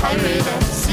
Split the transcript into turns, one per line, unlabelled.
hurried us.